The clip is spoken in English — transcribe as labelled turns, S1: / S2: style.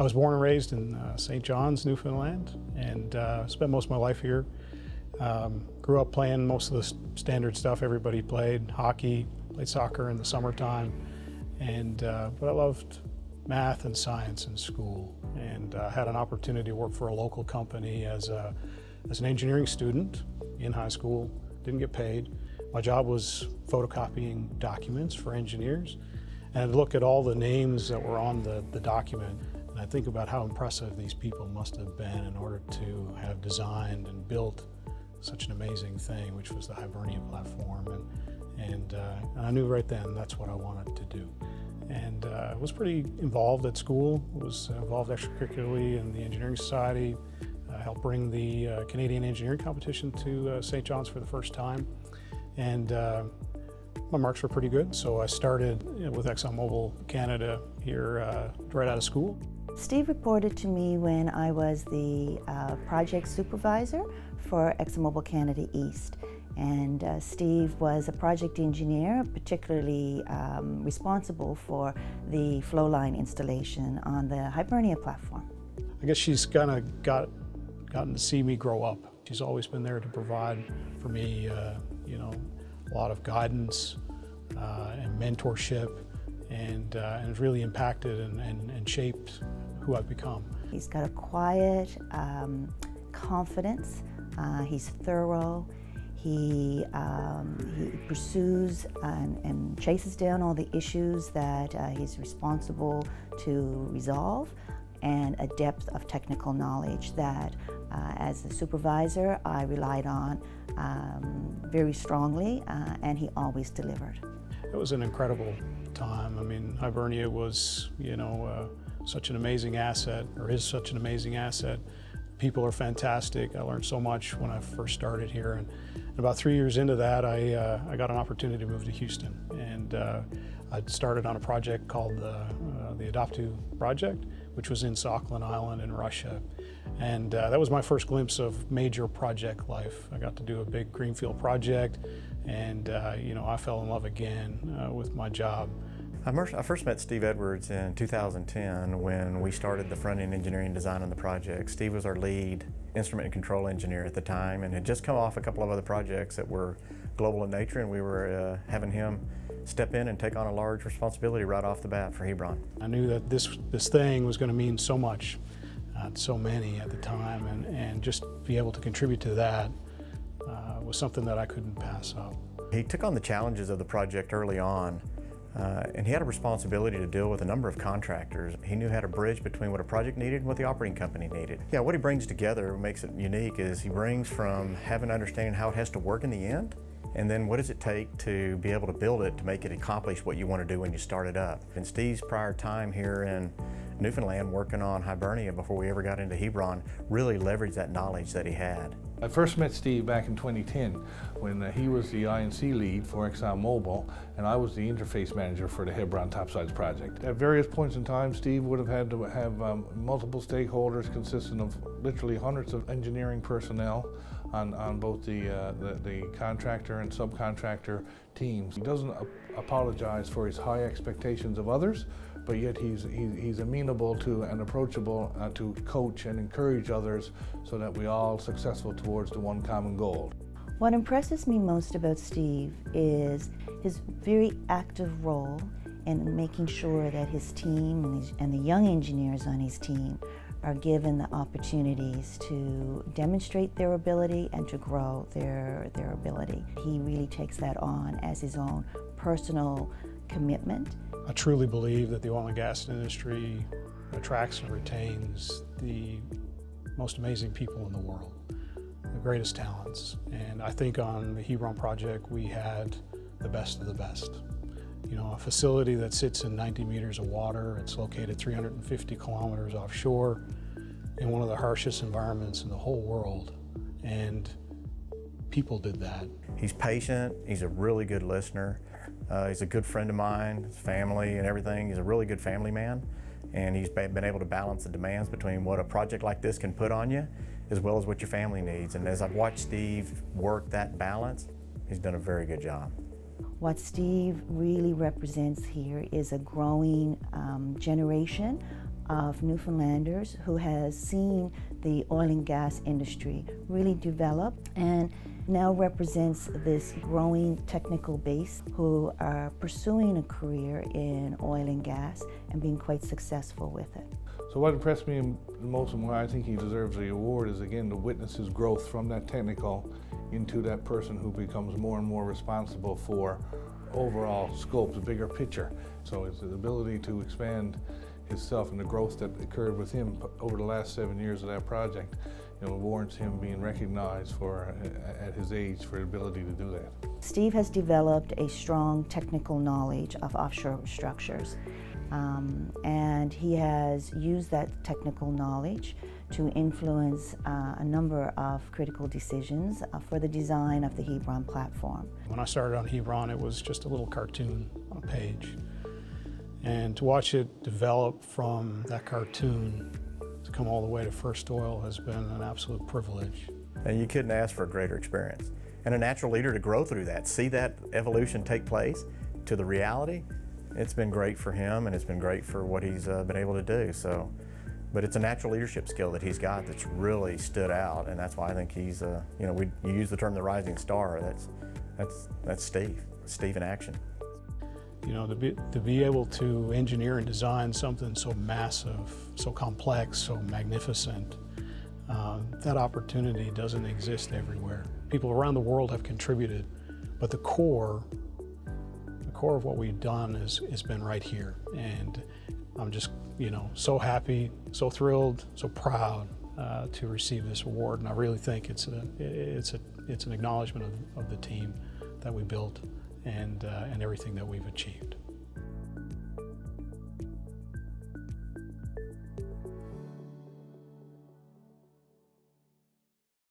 S1: I was born and raised in uh, St. John's, Newfoundland, and uh, spent most of my life here. Um, grew up playing most of the standard stuff everybody played, hockey, played soccer in the summertime, and uh, but I loved math and science in school, and uh, had an opportunity to work for a local company as a as an engineering student in high school. Didn't get paid. My job was photocopying documents for engineers, and I'd look at all the names that were on the, the document I think about how impressive these people must have been in order to have designed and built such an amazing thing, which was the Hibernia platform. And, and, uh, and I knew right then that's what I wanted to do. And uh, was pretty involved at school, was involved extracurricularly in the Engineering Society, helped bring the uh, Canadian Engineering Competition to uh, St. John's for the first time. And uh, my marks were pretty good, so I started with ExxonMobil Canada here uh, right out of school.
S2: Steve reported to me when I was the uh, project supervisor for ExxonMobil Canada East. And uh, Steve was a project engineer, particularly um, responsible for the flow line installation on the Hibernia platform.
S1: I guess she's kind of got, gotten to see me grow up. She's always been there to provide for me, uh, you know, a lot of guidance uh, and mentorship and, uh, it's really impacted and, and, and, shaped who I've become.
S2: He's got a quiet um, confidence, uh, he's thorough, he, um, he pursues and, and, chases down all the issues that uh, he's responsible to resolve and a depth of technical knowledge that uh, as a supervisor I relied on um, very strongly uh, and he always delivered.
S1: It was an incredible time. I mean, Hibernia was, you know, uh, such an amazing asset, or is such an amazing asset. People are fantastic. I learned so much when I first started here. And, about three years into that, I, uh, I got an opportunity to move to Houston. And uh, I started on a project called the, uh, the Odoptu Project, which was in Sakhalin Island in Russia. And uh, that was my first glimpse of major project life. I got to do a big greenfield project, and uh, you know I fell in love again uh, with my job.
S3: I first met Steve Edwards in 2010 when we started the front-end engineering design on the project. Steve was our lead instrument and control engineer at the time and had just come off a couple of other projects that were global in nature and we were uh, having him step in and take on a large responsibility right off the bat for Hebron.
S1: I knew that this, this thing was going to mean so much uh, so many at the time and, and just be able to contribute to that uh, was something that I couldn't pass up.
S3: He took on the challenges of the project early on uh, and he had a responsibility to deal with a number of contractors. He knew how to bridge between what a project needed and what the operating company needed. Yeah, what he brings together makes it unique is he brings from having understanding how it has to work in the end and then what does it take to be able to build it to make it accomplish what you want to do when you start it up. In Steve's prior time here in Newfoundland working on Hibernia before we ever got into Hebron really leveraged that knowledge that he had.
S4: I first met Steve back in 2010 when uh, he was the I&C lead for ExxonMobil and I was the interface manager for the Hebron Topsides project. At various points in time, Steve would have had to have um, multiple stakeholders consisting of literally hundreds of engineering personnel on, on both the, uh, the, the, contractor and subcontractor teams. He doesn't apologize for his high expectations of others, but yet he's, he, he's amenable to and approachable uh, to coach and encourage others so that we all successful towards the one common goal.
S2: What impresses me most about Steve is his very active role in making sure that his team and the young engineers on his team are given the opportunities to demonstrate their ability and to grow their, their ability. He really takes that on as his own personal commitment.
S1: I truly believe that the oil and gas industry attracts and retains the most amazing people in the world, the greatest talents. And I think on the Hebron project, we had the best of the best. You know, a facility that sits in 90 meters of water, it's located 350 kilometers offshore in one of the harshest environments in the whole world. And people did that.
S3: He's patient, he's a really good listener, uh, he's a good friend of mine, his family and everything. He's a really good family man. And he's been able to balance the demands between what a project like this can put on you as well as what your family needs. And as I've watched Steve work that balance, he's done a very good job.
S2: What Steve really represents here is a growing um, generation of Newfoundlanders who has seen the oil and gas industry really develop and now represents this growing technical base who are pursuing a career in oil and gas and being quite successful with it.
S4: So what impressed me most and why I think he deserves the award is again to witness his growth from that technical into that person who becomes more and more responsible for overall scope, the bigger picture. So it's ability to expand himself and the growth that occurred with him over the last seven years of that project, you know, warrants him being recognized for, at his age, for the ability to do that.
S2: Steve has developed a strong technical knowledge of offshore structures. Um, and he has used that technical knowledge to influence uh, a number of critical decisions uh, for the design of the Hebron platform.
S1: When I started on Hebron, it was just a little cartoon on a page. And to watch it develop from that cartoon to come all the way to first oil has been an absolute privilege.
S3: And you couldn't ask for a greater experience. And a natural leader to grow through that, see that evolution take place to the reality, it's been great for him and it's been great for what he's uh, been able to do. So, but it's a natural leadership skill that he's got that's really stood out, and that's why I think he's, uh, you know, we you use the term the rising star. That's that's that's Steve, Steve in action.
S1: You know, to be, to be able to engineer and design something so massive, so complex, so magnificent, uh, that opportunity doesn't exist everywhere. People around the world have contributed, but the core the core of what we've done is has been right here, and I'm just you know so happy, so thrilled, so proud uh, to receive this award, and I really think it's a it's a it's an acknowledgement of, of the team that we built and uh, and everything that we've achieved.